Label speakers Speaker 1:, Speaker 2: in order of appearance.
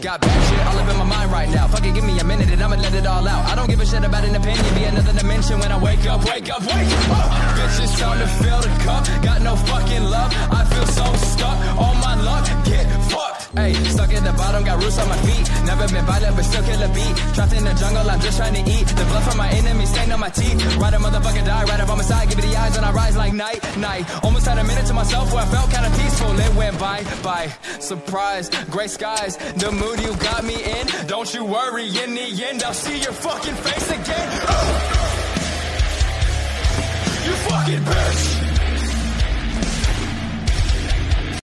Speaker 1: Got bad shit all up in my mind right now. Fuck it, give me a minute and I'ma let it all out. I don't give a shit about an opinion. Be another dimension when I wake up, wake up, wake up. Bitch, it's to fill the cup. Got no fucking love. I feel so stuck. All my luck, get fucked. Hey, stuck at the bottom, got roots on my feet. Never been violent, but still kill a beat. Trapped in the jungle, I'm just trying to eat. The blood from my enemies stained on my teeth. Ride a motherfucker die, right up on my side. Give me the eyes and I rise like night, night. Almost had a minute to myself where I felt kinda peaceful. It went by, by. Surprise, gray skies, the mood you got me in. Don't you worry, in the end, I'll see your fucking face again. Oh! You fucking bitch!